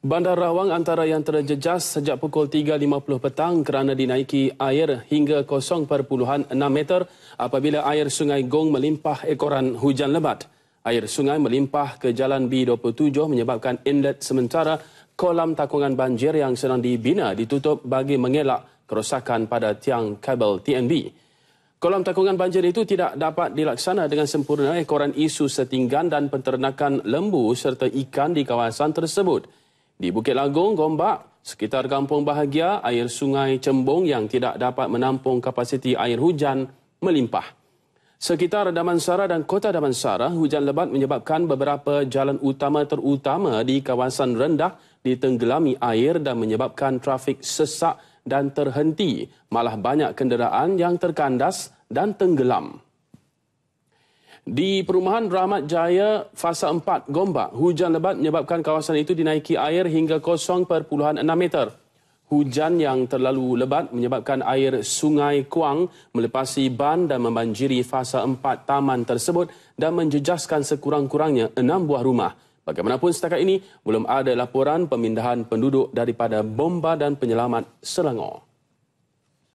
Bandar Rawang antara yang terjejas sejak pukul 3.50 petang kerana dinaiki air hingga 0.6 meter apabila air sungai Gong melimpah ekoran hujan lebat. Air sungai melimpah ke jalan B27 menyebabkan inlet sementara kolam takungan banjir yang sedang dibina ditutup bagi mengelak kerosakan pada tiang kabel TNB. Kolam takungan banjir itu tidak dapat dilaksana dengan sempurna ekoran isu setinggan dan penternakan lembu serta ikan di kawasan tersebut. Di Bukit Lagong, Gombak, sekitar Kampung Bahagia, air sungai Cembung yang tidak dapat menampung kapasiti air hujan melimpah. Sekitar Damansara dan Kota Damansara, hujan lebat menyebabkan beberapa jalan utama terutama di kawasan rendah ditenggelami air dan menyebabkan trafik sesak dan terhenti. Malah banyak kenderaan yang terkandas dan tenggelam. Di perumahan Rahmat Jaya, Fasa 4, Gombak, hujan lebat menyebabkan kawasan itu dinaiki air hingga 0.6 meter. Hujan yang terlalu lebat menyebabkan air sungai Kuang melepasi ban dan membanjiri fasa 4 taman tersebut dan menjejaskan sekurang-kurangnya enam buah rumah. Bagaimanapun setakat ini, belum ada laporan pemindahan penduduk daripada bomba dan penyelamat Selangor.